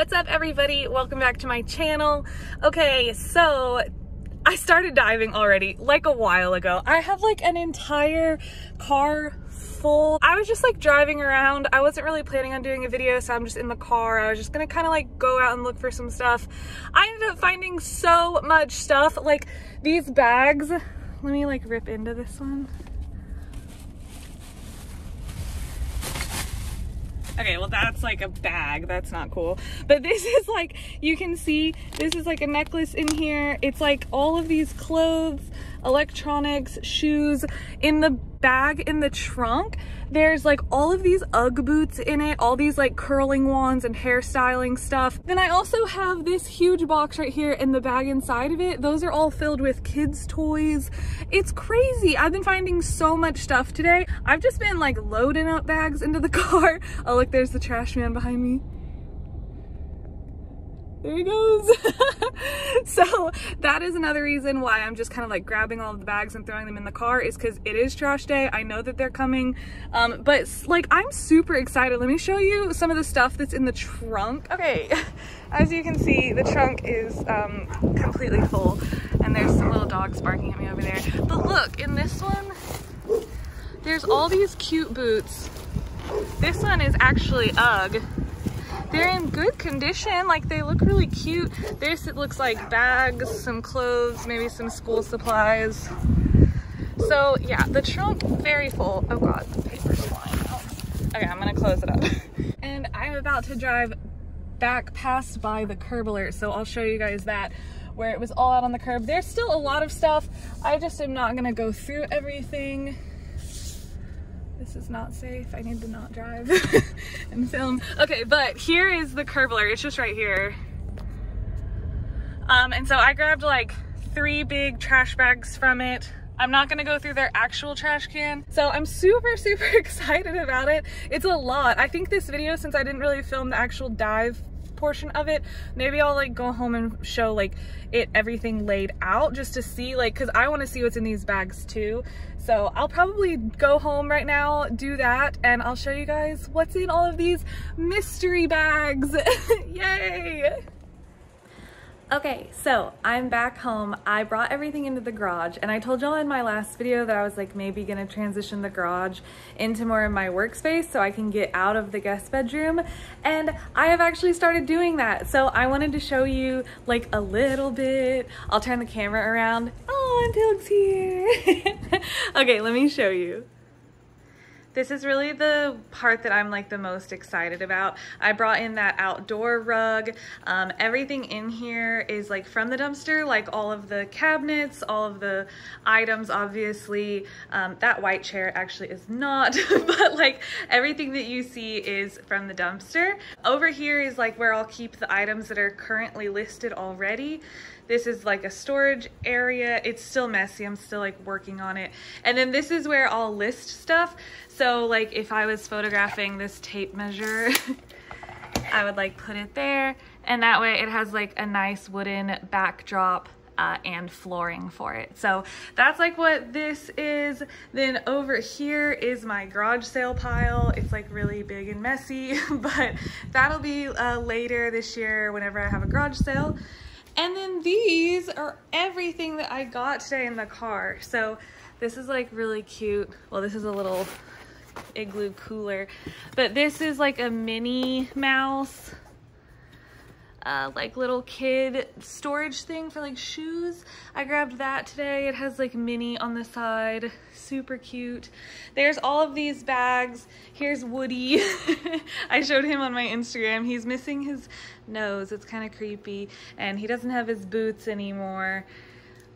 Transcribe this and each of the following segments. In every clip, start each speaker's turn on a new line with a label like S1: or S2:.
S1: What's up everybody? Welcome back to my channel. Okay, so I started diving already like a while ago. I have like an entire car full. I was just like driving around. I wasn't really planning on doing a video, so I'm just in the car. I was just gonna kind of like go out and look for some stuff. I ended up finding so much stuff, like these bags. Let me like rip into this one. Okay, well that's like a bag. That's not cool. But this is like, you can see, this is like a necklace in here. It's like all of these clothes, electronics, shoes in the bag in the trunk there's like all of these Ugg boots in it, all these like curling wands and hairstyling stuff. Then I also have this huge box right here in the bag inside of it. Those are all filled with kids toys. It's crazy. I've been finding so much stuff today. I've just been like loading up bags into the car. Oh look, there's the trash man behind me there he goes. so that is another reason why I'm just kind of like grabbing all of the bags and throwing them in the car is because it is trash day. I know that they're coming, um, but like I'm super excited. Let me show you some of the stuff that's in the trunk. Okay, as you can see, the trunk is um, completely full and there's some little dogs barking at me over there. But look, in this one, there's all these cute boots. This one is actually UGG they're in good condition. Like they look really cute. This, it looks like bags, some clothes, maybe some school supplies. So yeah, the trunk very full. Oh God, the paper's flying out. Okay, I'm gonna close it up. and I'm about to drive back past by the curb alert. So I'll show you guys that where it was all out on the curb. There's still a lot of stuff. I just am not gonna go through everything this is not safe. I need to not drive and film. Okay, but here is the curb alert. It's just right here. Um, and so I grabbed like three big trash bags from it. I'm not gonna go through their actual trash can. So I'm super, super excited about it. It's a lot. I think this video, since I didn't really film the actual dive portion of it. Maybe I'll like go home and show like it everything laid out just to see like because I want to see what's in these bags too. So I'll probably go home right now, do that, and I'll show you guys what's in all of these mystery bags. Yay! Okay, so I'm back home. I brought everything into the garage and I told y'all in my last video that I was like maybe gonna transition the garage into more of my workspace so I can get out of the guest bedroom. And I have actually started doing that. So I wanted to show you like a little bit. I'll turn the camera around. Oh, and Pilg's here. okay, let me show you. This is really the part that I'm like the most excited about. I brought in that outdoor rug. Um, everything in here is like from the dumpster, like all of the cabinets, all of the items, obviously. Um, that white chair actually is not, but like everything that you see is from the dumpster. Over here is like where I'll keep the items that are currently listed already. This is like a storage area. It's still messy. I'm still like working on it. And then this is where I'll list stuff. So like if I was photographing this tape measure, I would like put it there. And that way it has like a nice wooden backdrop uh, and flooring for it. So that's like what this is. Then over here is my garage sale pile. It's like really big and messy, but that'll be uh, later this year whenever I have a garage sale. And then these are everything that I got today in the car. So this is like really cute. Well, this is a little igloo cooler, but this is like a Minnie Mouse uh, like little kid storage thing for like shoes. I grabbed that today. It has like Minnie on the side, super cute. There's all of these bags. Here's Woody. I showed him on my Instagram. He's missing his nose. It's kind of creepy. And he doesn't have his boots anymore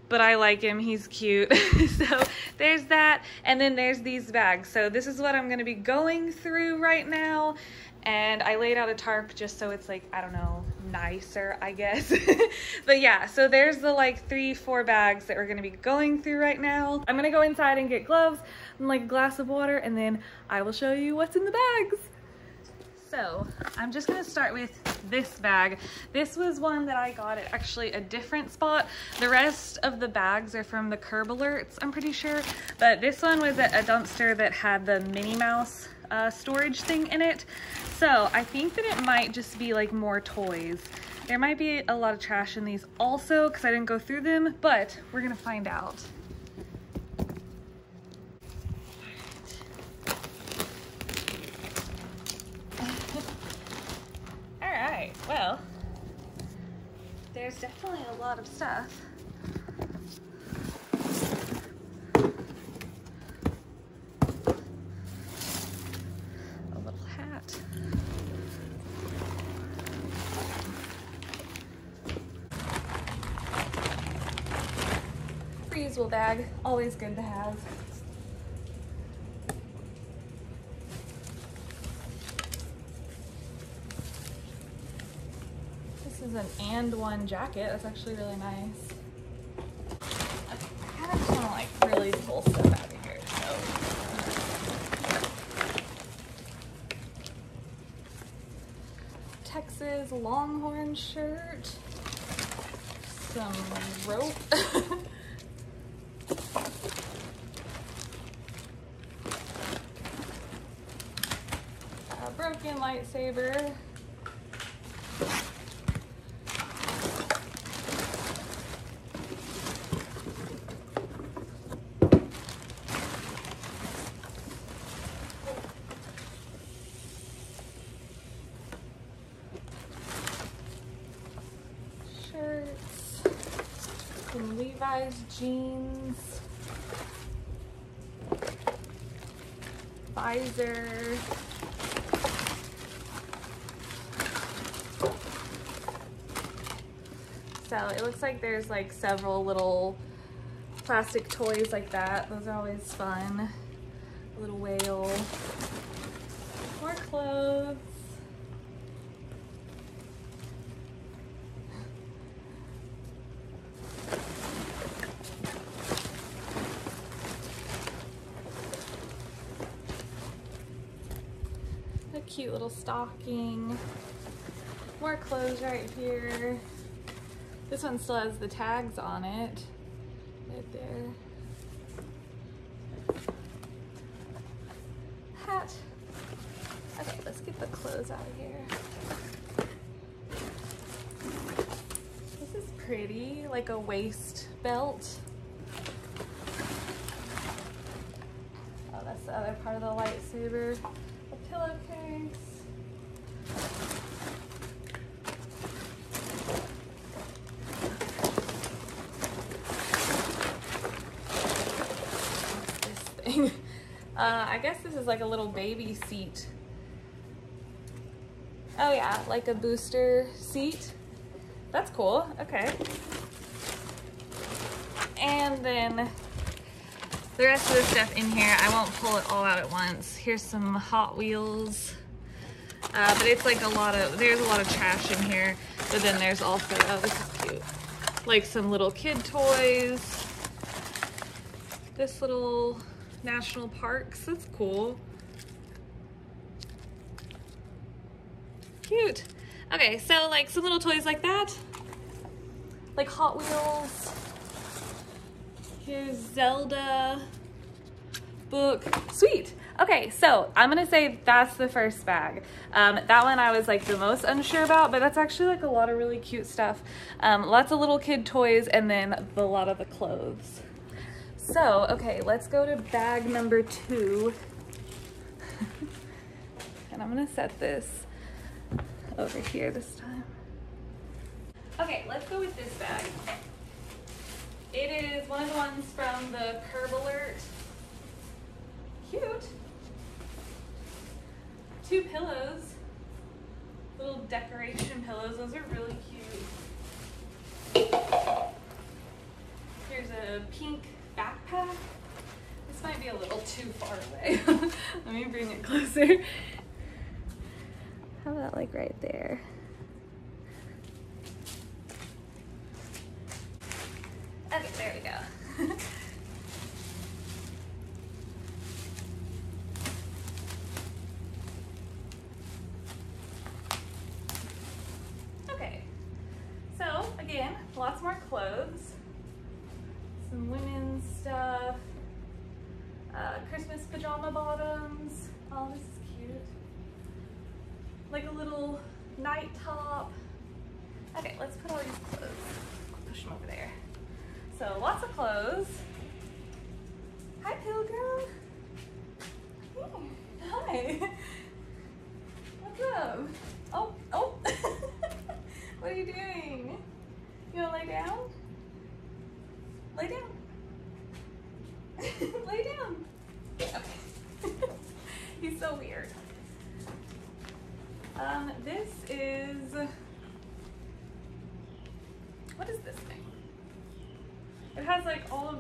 S1: but I like him. He's cute. so there's that. And then there's these bags. So this is what I'm going to be going through right now. And I laid out a tarp just so it's like, I don't know, nicer, I guess. but yeah, so there's the like three, four bags that we're gonna be going through right now. I'm gonna go inside and get gloves and like a glass of water and then I will show you what's in the bags. So I'm just gonna start with this bag. This was one that I got at actually a different spot. The rest of the bags are from the curb alerts, I'm pretty sure. But this one was at a dumpster that had the Minnie Mouse uh, storage thing in it. So I think that it might just be like more toys. There might be a lot of trash in these also because I didn't go through them, but we're gonna find out. All right, well, there's definitely a lot of stuff. A little hat. Reusable bag, always good to have. This is an AND1 jacket. That's actually really nice. I kind of just want to like really pull stuff out of here. So Texas Longhorn shirt. Some rope. A broken lightsaber. Shirts. Some Levi's jeans. Visor. So it looks like there's like several little plastic toys like that. Those are always fun. A little whale. More clothes. A cute little stocking. More clothes right here. This one still has the tags on it. Right there. Hat. Okay, let's get the clothes out of here. This is pretty, like a waist belt. Oh, that's the other part of the lightsaber. A pillowcase. this thing. Uh, I guess this is like a little baby seat. Oh yeah, like a booster seat. That's cool, okay. And then the rest of the stuff in here, I won't pull it all out at once. Here's some Hot Wheels. Uh, but it's like a lot of, there's a lot of trash in here. But then there's also, oh, this is cute. Like some little kid toys. This little national parks, that's cool. Cute. Okay, so like some little toys like that. Like Hot Wheels. Here's Zelda book. Sweet. Okay, so I'm gonna say that's the first bag. Um, that one I was like the most unsure about, but that's actually like a lot of really cute stuff. Um, lots of little kid toys and then a lot of the clothes. So, okay, let's go to bag number two. and I'm gonna set this over here this time. Okay, let's go with this bag. It is one of the ones from the Curb Alert. Cute. Two pillows. Little decoration pillows. Those are really cute. Here's a pink backpack. This might be a little too far away. Let me bring it closer. How about like right there? Okay, there we go. okay, so again, lots more clothes, little night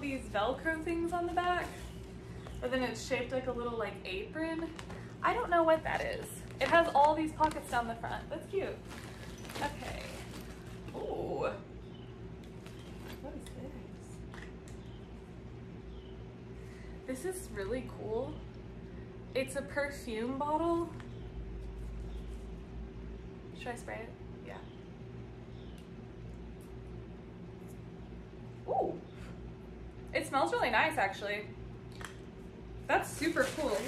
S1: these Velcro things on the back, but then it's shaped like a little like apron. I don't know what that is. It has all these pockets down the front. That's cute. Okay. Ooh. What is this? This is really cool. It's a perfume bottle. Should I spray it? Yeah. Ooh. It smells really nice actually. That's super cool.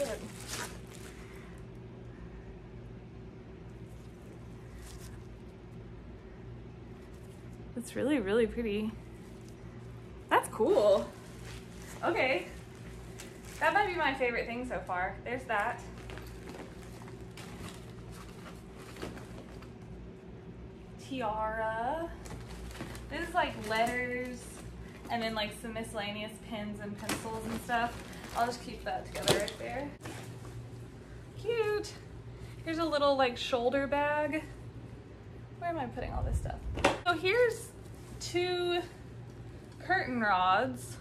S1: It's really, really pretty. That's cool. Okay. That might be my favorite thing so far. There's that. Tiara. This is like letters and then like some miscellaneous pens and pencils and stuff. I'll just keep that together right there. Cute. Here's a little like shoulder bag. Where am I putting all this stuff? So here's two curtain rods.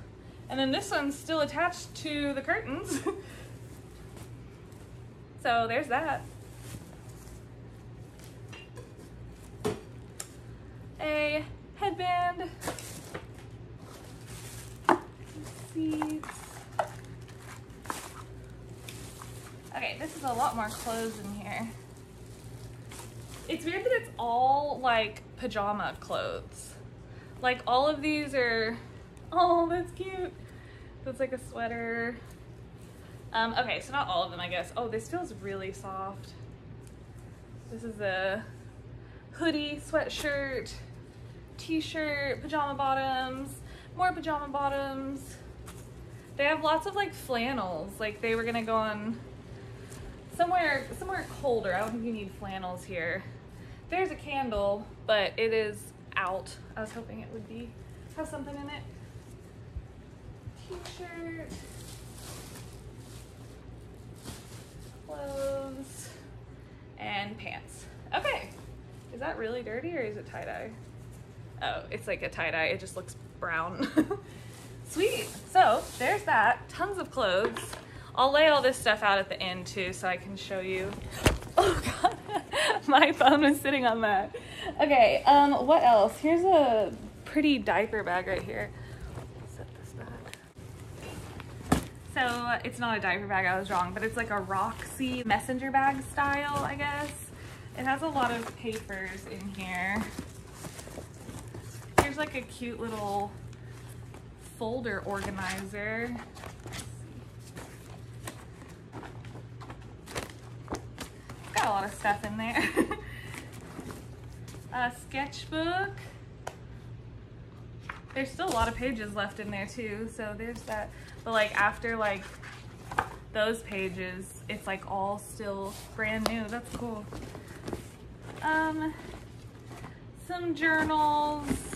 S1: And then this one's still attached to the curtains. so there's that. A headband. Seats. Okay, this is a lot more clothes in here. It's weird that it's all like pajama clothes. Like all of these are, oh, that's cute. That's like a sweater. Um, okay, so not all of them, I guess. Oh, this feels really soft. This is a hoodie, sweatshirt, t-shirt, pajama bottoms, more pajama bottoms. They have lots of like flannels. Like they were gonna go on somewhere somewhere colder. I don't think you need flannels here. There's a candle, but it is out. I was hoping it would be have something in it. T-shirt, clothes, and pants. Okay, is that really dirty or is it tie-dye? Oh, it's like a tie-dye. It just looks brown. Sweet. So there's that. Tons of clothes. I'll lay all this stuff out at the end too so I can show you. Oh God, my phone was sitting on that. Okay, um, what else? Here's a pretty diaper bag right here. Set this back. So it's not a diaper bag, I was wrong, but it's like a Roxy messenger bag style, I guess. It has a lot of papers in here. Here's like a cute little folder organizer. got a lot of stuff in there. a sketchbook. There's still a lot of pages left in there too, so there's that. But like after like those pages, it's like all still brand new. That's cool. Um, some journals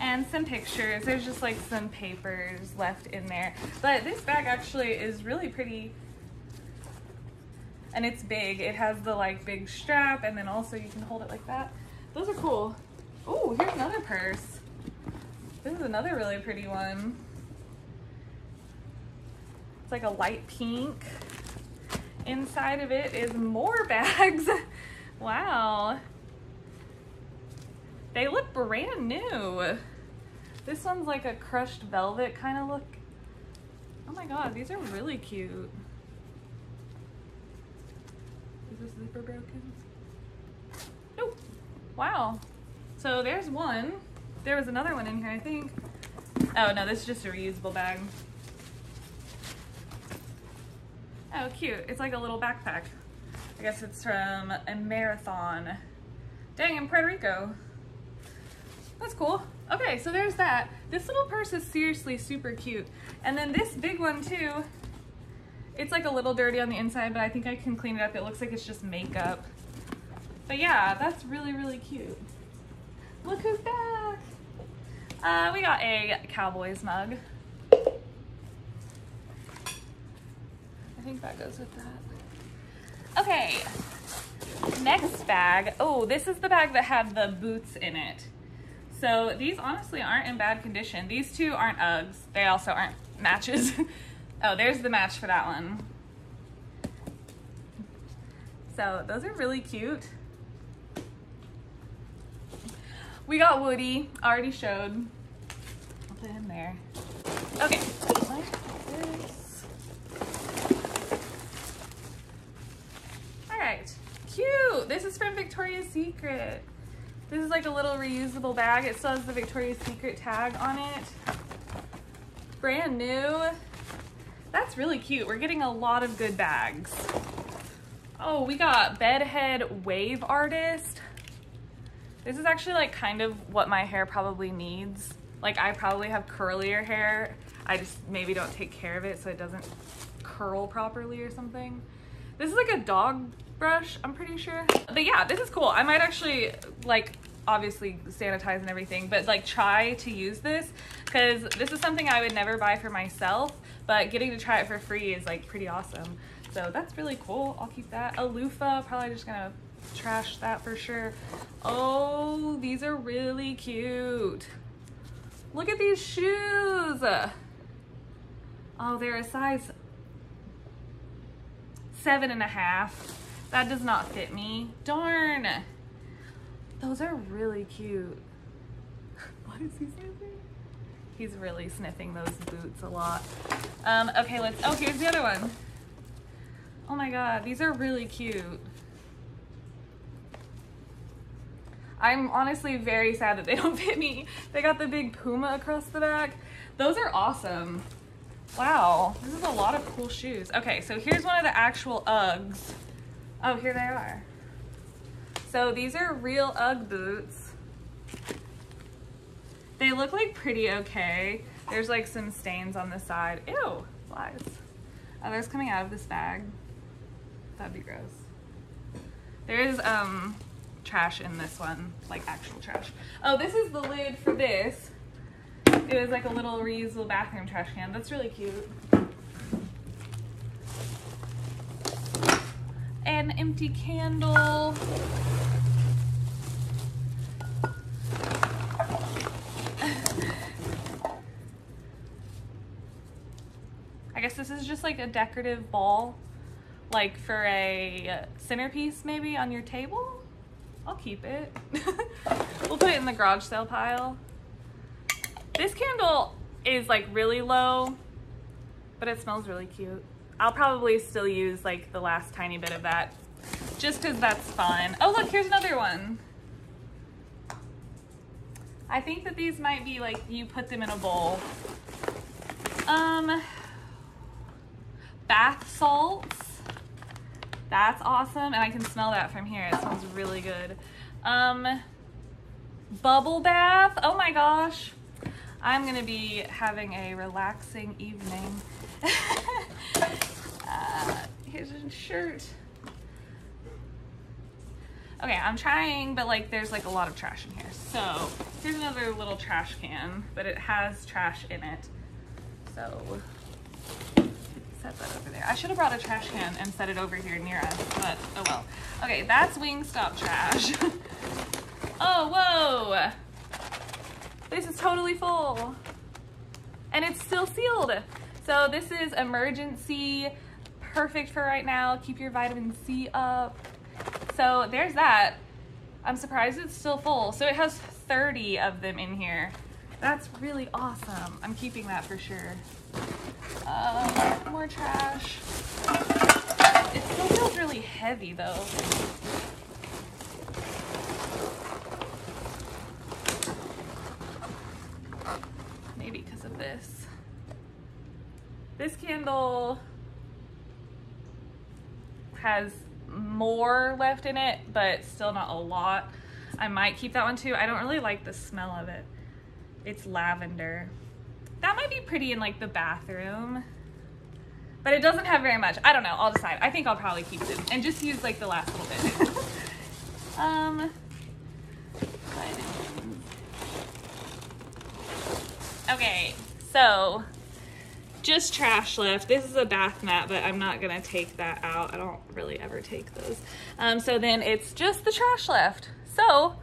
S1: and some pictures. There's just like some papers left in there. But this bag actually is really pretty and it's big. It has the like big strap and then also you can hold it like that. Those are cool. Oh, here's another purse. This is another really pretty one. It's like a light pink. Inside of it is more bags. wow. They look brand new. This one's like a crushed velvet kind of look. Oh my god, these are really cute. Is this zipper broken? Nope. Wow. So there's one. There was another one in here, I think. Oh no, this is just a reusable bag. Oh, cute. It's like a little backpack. I guess it's from a marathon. Dang, in Puerto Rico. That's cool. Okay, so there's that. This little purse is seriously super cute. And then this big one too, it's like a little dirty on the inside, but I think I can clean it up. It looks like it's just makeup. But yeah, that's really, really cute. Look who's back. Uh, we got a Cowboys mug. I think that goes with that. Okay, next bag. Oh, this is the bag that had the boots in it. So these honestly aren't in bad condition. These two aren't Uggs. They also aren't matches. oh, there's the match for that one. So those are really cute. We got Woody, already showed. I'll put him there. Okay, All right, cute. This is from Victoria's Secret. This is like a little reusable bag. It still has the Victoria's Secret tag on it. Brand new. That's really cute. We're getting a lot of good bags. Oh, we got Bedhead Wave Artist. This is actually like kind of what my hair probably needs. Like I probably have curlier hair. I just maybe don't take care of it so it doesn't curl properly or something. This is like a dog brush, I'm pretty sure. But yeah, this is cool. I might actually like obviously sanitize and everything, but like try to use this because this is something I would never buy for myself, but getting to try it for free is like pretty awesome. So that's really cool. I'll keep that. A loofah, probably just gonna trash that for sure. Oh, these are really cute. Look at these shoes. Oh, they're a size seven and a half. That does not fit me. Darn. Those are really cute. what is he sniffing? He's really sniffing those boots a lot. Um, okay, let's, oh, here's the other one. Oh my God, these are really cute. I'm honestly very sad that they don't fit me. They got the big Puma across the back. Those are awesome. Wow, this is a lot of cool shoes. Okay, so here's one of the actual Uggs. Oh, here they are. So these are real Ugg boots. They look like pretty okay. There's like some stains on the side. Ew, flies. Oh, there's coming out of this bag. That'd be gross. There is um, trash in this one, like actual trash. Oh, this is the lid for this. It was like a little reusable bathroom trash can. That's really cute. An empty candle. I guess this is just like a decorative ball, like for a centerpiece maybe on your table. I'll keep it. we'll put it in the garage sale pile. This candle is like really low, but it smells really cute. I'll probably still use like the last tiny bit of that just cause that's fun. Oh look, here's another one. I think that these might be like you put them in a bowl. Um, bath salts. That's awesome. And I can smell that from here. It smells really good. Um, bubble bath. Oh my gosh. I'm gonna be having a relaxing evening. uh, here's a shirt. Okay, I'm trying, but like there's like a lot of trash in here. So here's another little trash can, but it has trash in it. So set that over there. I should have brought a trash can and set it over here near us, but oh well. Okay, that's Wingstop trash. oh, whoa. This is totally full. And it's still sealed. So this is emergency, perfect for right now. Keep your vitamin C up. So there's that. I'm surprised it's still full. So it has 30 of them in here. That's really awesome. I'm keeping that for sure. Uh, more trash. It still feels really heavy though. Maybe because of this. This candle has more left in it, but still not a lot. I might keep that one too. I don't really like the smell of it. It's lavender. That might be pretty in like the bathroom. But it doesn't have very much. I don't know. I'll decide. I think I'll probably keep it and just use like the last little bit. um, okay, so just trash left. This is a bath mat, but I'm not gonna take that out. I don't really ever take those. Um, so then it's just the trash left. So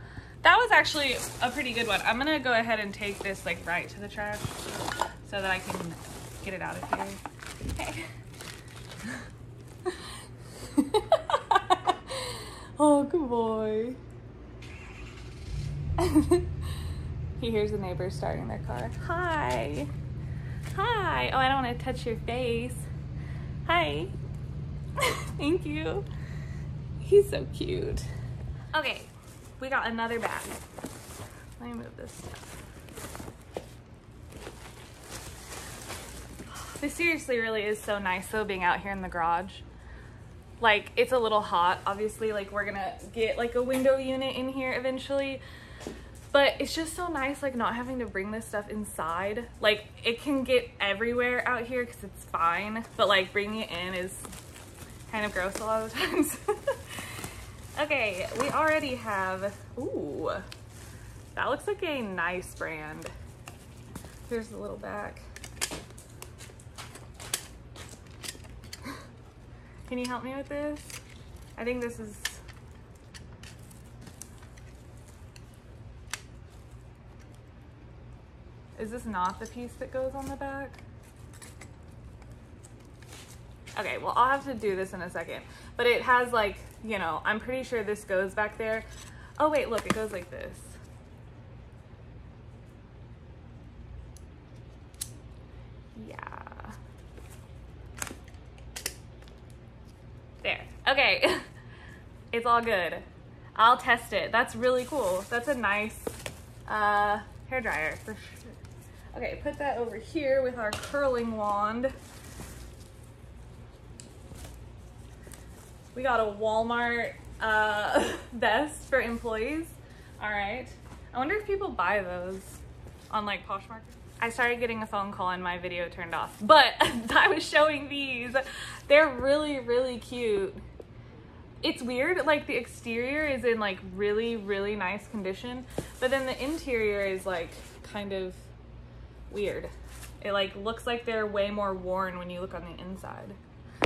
S1: that was actually a pretty good one. I'm gonna go ahead and take this like right to the trash so that I can get it out of here. Okay. oh, good boy. he hears the neighbors starting their car. Hi. Hi. Oh, I don't want to touch your face. Hi. Thank you. He's so cute. Okay, we got another bag. Let me move this stuff. This seriously really is so nice though being out here in the garage. Like it's a little hot, obviously like we're gonna get like a window unit in here eventually. But it's just so nice like not having to bring this stuff inside. Like it can get everywhere out here because it's fine, but like bringing it in is kind of gross a lot of times. okay, we already have, ooh, that looks like a nice brand. Here's the little back. Can you help me with this? I think this is Is this not the piece that goes on the back? Okay, well, I'll have to do this in a second. But it has like, you know, I'm pretty sure this goes back there. Oh wait, look, it goes like this. Yeah. There, okay. it's all good. I'll test it. That's really cool. That's a nice uh, hair dryer for sure. Okay, put that over here with our curling wand. We got a Walmart uh, vest for employees. All right. I wonder if people buy those on like Poshmark. I started getting a phone call and my video turned off, but I was showing these. They're really, really cute. It's weird, like the exterior is in like really, really nice condition, but then the interior is like kind of weird. It like looks like they're way more worn when you look on the inside.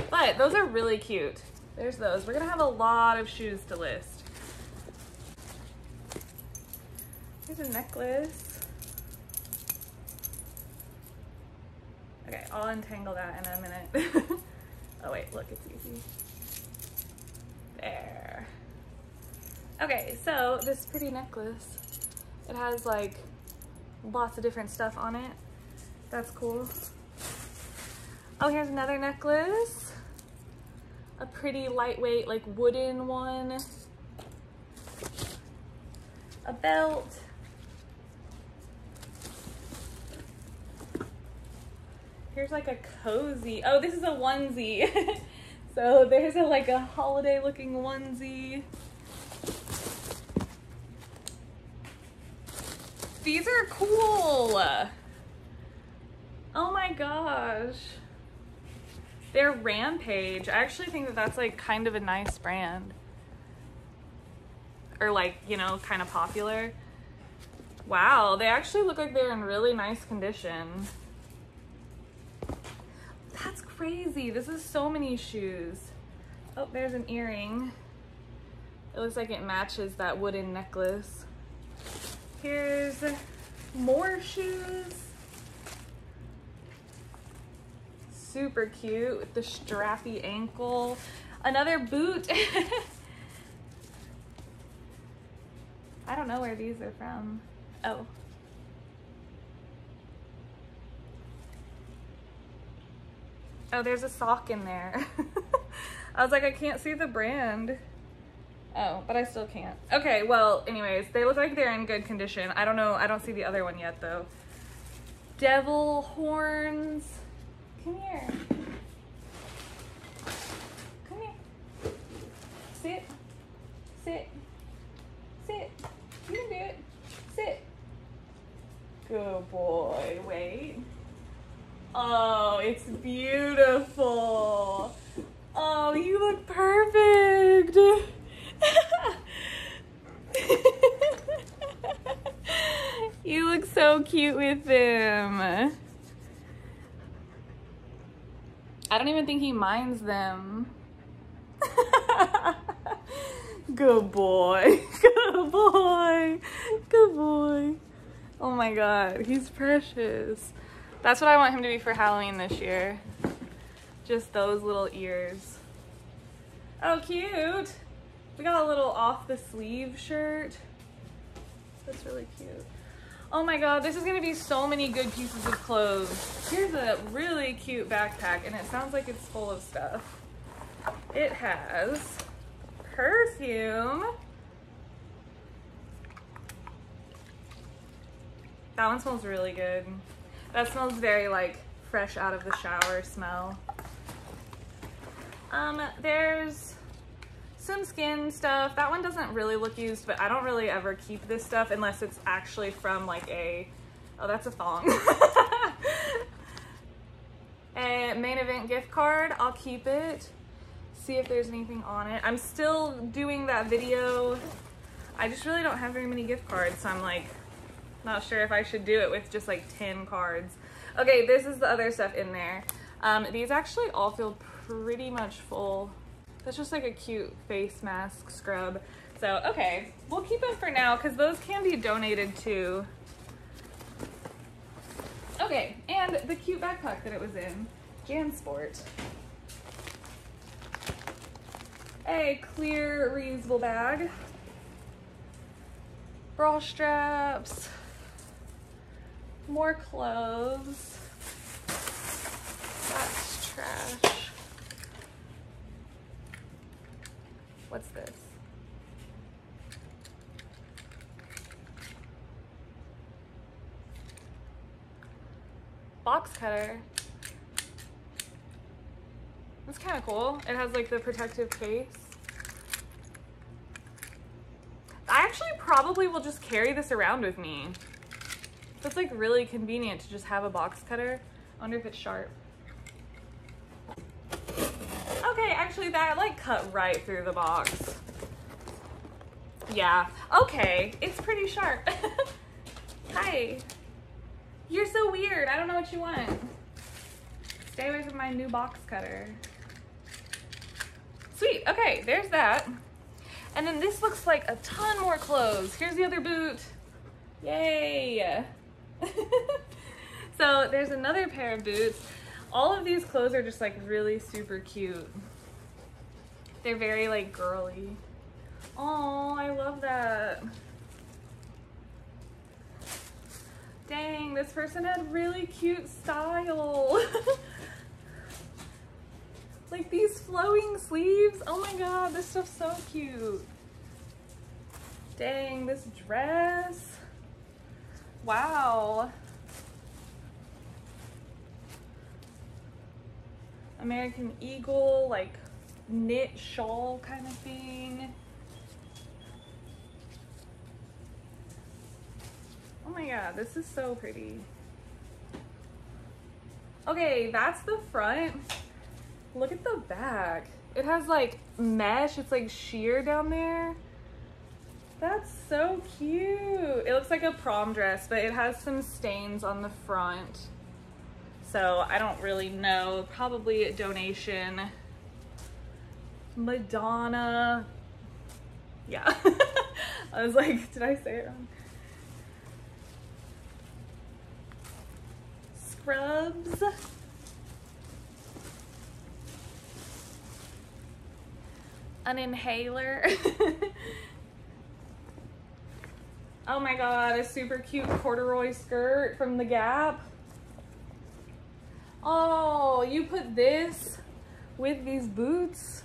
S1: But those are really cute. There's those. We're gonna have a lot of shoes to list. Here's a necklace. Okay, I'll untangle that in a minute. oh wait, look, it's easy. There. Okay, so this pretty necklace, it has like lots of different stuff on it. That's cool. Oh, here's another necklace. A pretty lightweight, like wooden one. A belt. Here's like a cozy, oh, this is a onesie. so there's a, like a holiday looking onesie. These are cool. Oh my gosh. They're Rampage. I actually think that that's like kind of a nice brand. Or like, you know, kind of popular. Wow, they actually look like they're in really nice condition. That's crazy. This is so many shoes. Oh, there's an earring. It looks like it matches that wooden necklace. Here's more shoes. Super cute with the strappy ankle. Another boot. I don't know where these are from. Oh. Oh, there's a sock in there. I was like, I can't see the brand. Oh, but I still can't. Okay, well, anyways, they look like they're in good condition. I don't know. I don't see the other one yet, though. Devil horns. Come here. Come here. sit, sit, sit. You can do it. Sit. Good boy. Wait. Oh, it's beautiful. Oh, you look perfect. you look so cute with them. I don't even think he minds them. Good boy. Good boy. Good boy. Oh my god, he's precious. That's what I want him to be for Halloween this year. Just those little ears. Oh, cute. We got a little off the sleeve shirt. That's really cute. Oh my god, this is gonna be so many good pieces of clothes. Here's a really cute backpack and it sounds like it's full of stuff. It has perfume. That one smells really good. That smells very like fresh out of the shower smell. Um, there's some skin stuff. That one doesn't really look used, but I don't really ever keep this stuff unless it's actually from like a, oh, that's a thong. a main event gift card. I'll keep it. See if there's anything on it. I'm still doing that video. I just really don't have very many gift cards, so I'm like, not sure if I should do it with just like 10 cards. Okay, this is the other stuff in there. Um, these actually all feel pretty much full. That's just like a cute face mask scrub. So, okay, we'll keep them for now because those can be donated too. Okay, and the cute backpack that it was in, JanSport. A clear reusable bag. Bra straps. More clothes. That's trash. What's this? Box cutter. That's kind of cool. It has like the protective case. I actually probably will just carry this around with me. It's like really convenient to just have a box cutter. I wonder if it's sharp. Okay, actually that like cut right through the box. Yeah, okay, it's pretty sharp. Hi. You're so weird, I don't know what you want. Stay away from my new box cutter. Sweet, okay, there's that. And then this looks like a ton more clothes. Here's the other boot. Yay. so there's another pair of boots. All of these clothes are just like really super cute. They're very like girly. Oh, I love that. Dang, this person had really cute style. like these flowing sleeves. Oh my god, this stuff's so cute. Dang, this dress. Wow. American Eagle, like knit shawl kind of thing. Oh my god, this is so pretty. Okay, that's the front. Look at the back. It has like mesh, it's like sheer down there. That's so cute. It looks like a prom dress, but it has some stains on the front. So I don't really know, probably a donation. Madonna. Yeah. I was like, did I say it wrong? Scrubs. An inhaler. oh my god, a super cute corduroy skirt from The Gap. Oh, you put this with these boots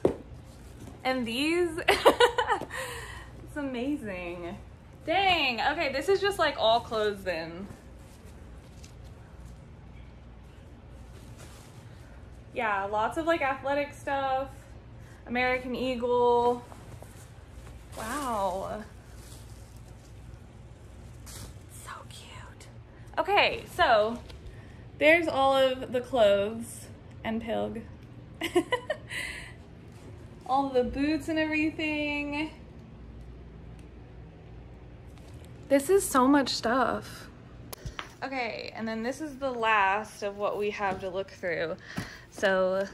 S1: and these. it's amazing. Dang, okay, this is just like all clothes then. Yeah, lots of like athletic stuff. American Eagle. Wow. So cute. Okay, so there's all of the clothes and Pilg. all the boots and everything. This is so much stuff. Okay, and then this is the last of what we have to look through. So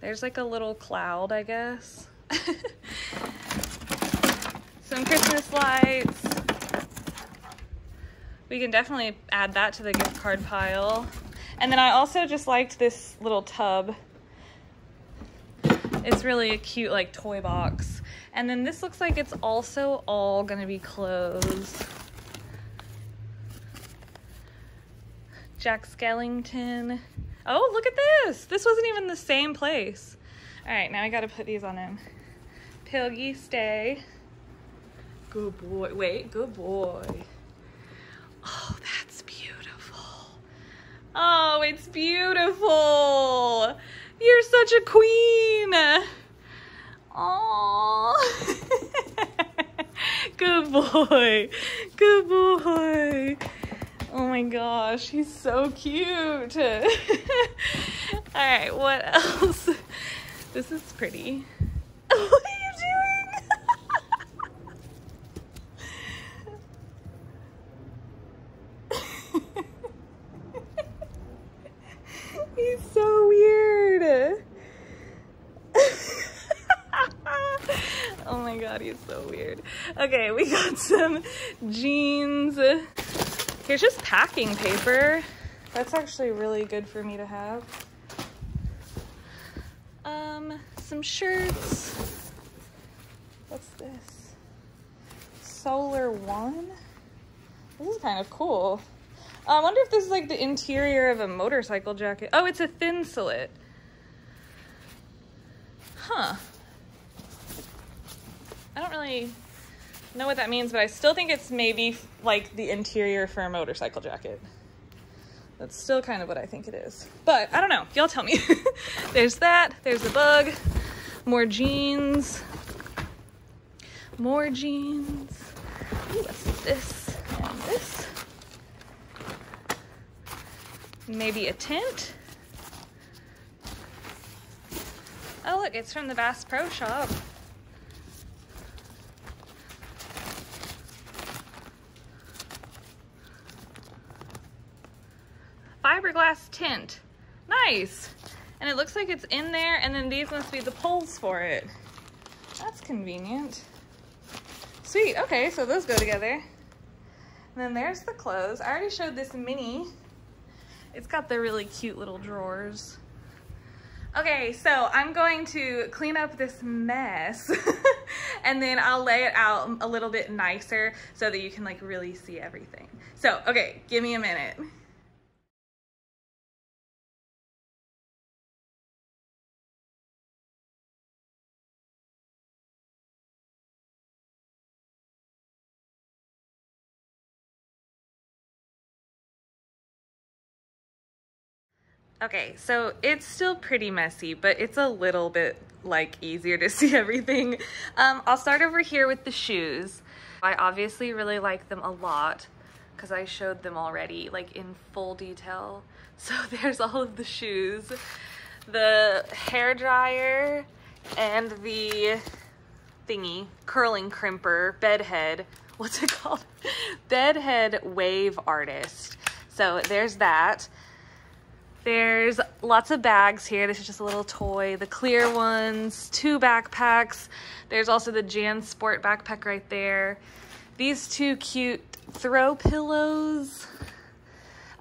S1: there's like a little cloud, I guess. Some Christmas lights. We can definitely add that to the gift card pile. And then I also just liked this little tub. It's really a cute like toy box. And then this looks like it's also all gonna be clothes. Jack Skellington. Oh, look at this. This wasn't even the same place. All right, now I gotta put these on him. Pilgy, stay. Eh? Good boy. Wait, good boy. Oh, that's beautiful. Oh, it's beautiful. You're such a queen. Oh. good boy. Good boy. Oh my gosh, he's so cute. All right, what else? This is pretty. What are you doing? he's so weird. oh my god, he's so weird. Okay, we got some jeans. Here's just packing paper. That's actually really good for me to have. Um, some shirts. What's this? Solar One? This is kind of cool. I wonder if this is like the interior of a motorcycle jacket. Oh, it's a thin slit. Huh. I don't really know what that means, but I still think it's maybe like the interior for a motorcycle jacket. That's still kind of what I think it is. But I don't know. Y'all tell me. there's that. There's a bug. More jeans. More jeans. Ooh, what's this and this? Maybe a tent. Oh, look, it's from the Bass Pro Shop. Fiberglass tint. Nice. And it looks like it's in there and then these must be the poles for it. That's convenient. Sweet, okay, so those go together. And then there's the clothes. I already showed this mini. It's got the really cute little drawers. Okay, so I'm going to clean up this mess and then I'll lay it out a little bit nicer so that you can like really see everything. So, okay, give me a minute. Okay, so it's still pretty messy, but it's a little bit like easier to see everything. Um, I'll start over here with the shoes. I obviously really like them a lot because I showed them already like in full detail. So there's all of the shoes, the hair dryer, and the thingy, curling crimper, bedhead, what's it called? bedhead wave artist. So there's that. There's lots of bags here. This is just a little toy. The clear ones, two backpacks. There's also the JanSport backpack right there. These two cute throw pillows.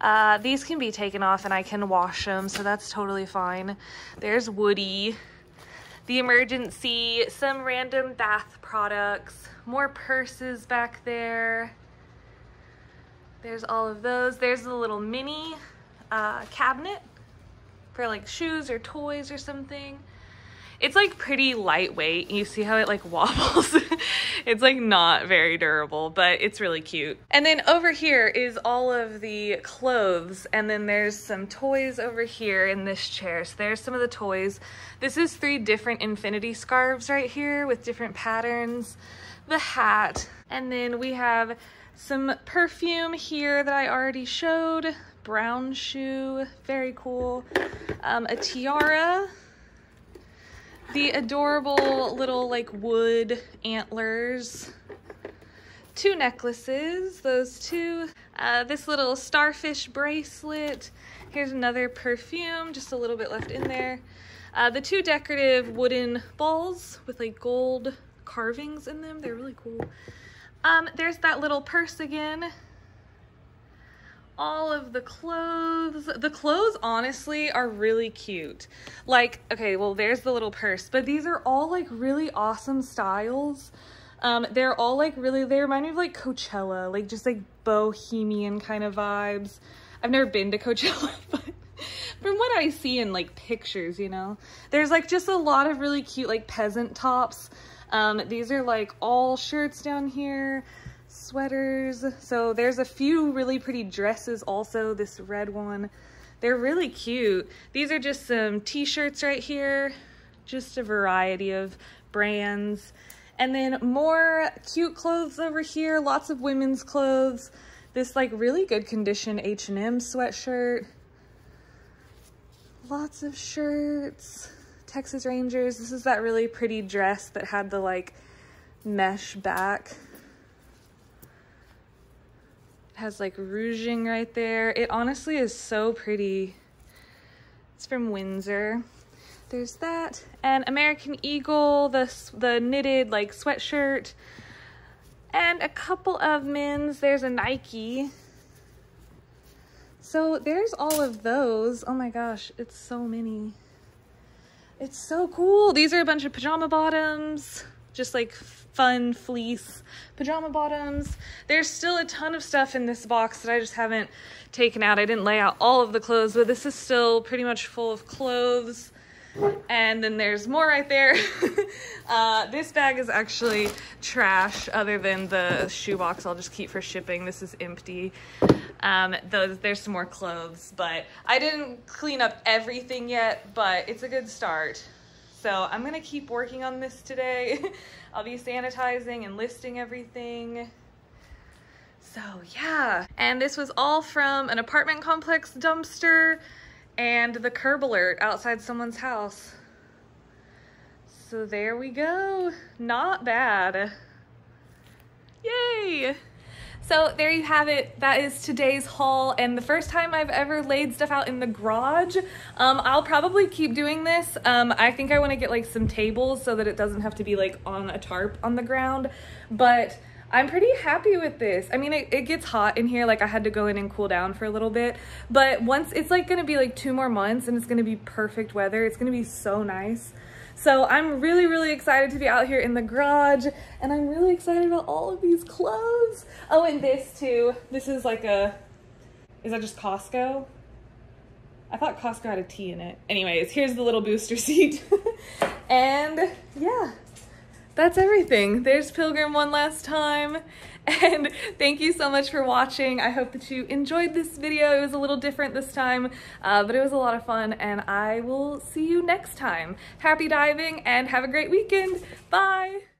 S1: Uh, these can be taken off and I can wash them, so that's totally fine. There's Woody. The emergency, some random bath products, more purses back there. There's all of those. There's the little mini uh, cabinet for like shoes or toys or something. It's like pretty lightweight. You see how it like wobbles? it's like not very durable, but it's really cute. And then over here is all of the clothes. And then there's some toys over here in this chair. So there's some of the toys. This is three different infinity scarves right here with different patterns. the hat. And then we have some perfume here that I already showed. Brown shoe, very cool. Um, a tiara. The adorable little like wood antlers. Two necklaces, those two. Uh, this little starfish bracelet. Here's another perfume, just a little bit left in there. Uh, the two decorative wooden balls with like gold carvings in them. They're really cool. Um, there's that little purse again. All of the clothes. The clothes, honestly, are really cute. Like, okay, well, there's the little purse, but these are all like really awesome styles. Um, they're all like really, they remind me of like Coachella, like just like bohemian kind of vibes. I've never been to Coachella, but from what I see in like pictures, you know, there's like just a lot of really cute like peasant tops um, these are like all shirts down here, sweaters. So there's a few really pretty dresses also, this red one. They're really cute. These are just some t-shirts right here, just a variety of brands. And then more cute clothes over here, lots of women's clothes. This like really good condition H&M sweatshirt. Lots of shirts. Texas Rangers. This is that really pretty dress that had the like mesh back. Has like ruching right there. It honestly is so pretty. It's from Windsor. There's that. And American Eagle, the, the knitted like sweatshirt. And a couple of men's. There's a Nike. So there's all of those. Oh my gosh, it's so many. It's so cool. These are a bunch of pajama bottoms, just like fun fleece pajama bottoms. There's still a ton of stuff in this box that I just haven't taken out. I didn't lay out all of the clothes, but this is still pretty much full of clothes. And then there's more right there. uh, this bag is actually trash other than the shoebox I'll just keep for shipping. This is empty. Um, those, there's some more clothes, but I didn't clean up everything yet, but it's a good start. So I'm gonna keep working on this today. I'll be sanitizing and listing everything. So yeah, and this was all from an apartment complex dumpster and the curb alert outside someone's house. So there we go. Not bad. Yay! So there you have it. That is today's haul and the first time I've ever laid stuff out in the garage. Um, I'll probably keep doing this. Um, I think I want to get like some tables so that it doesn't have to be like on a tarp on the ground. But I'm pretty happy with this. I mean, it, it gets hot in here. Like I had to go in and cool down for a little bit. But once it's like going to be like two more months and it's going to be perfect weather. It's going to be so nice. So I'm really, really excited to be out here in the garage and I'm really excited about all of these clothes. Oh, and this too. This is like a, is that just Costco? I thought Costco had a T in it. Anyways, here's the little booster seat. and yeah, that's everything. There's Pilgrim one last time. And thank you so much for watching. I hope that you enjoyed this video. It was a little different this time, uh, but it was a lot of fun and I will see you next time. Happy diving and have a great weekend. Bye.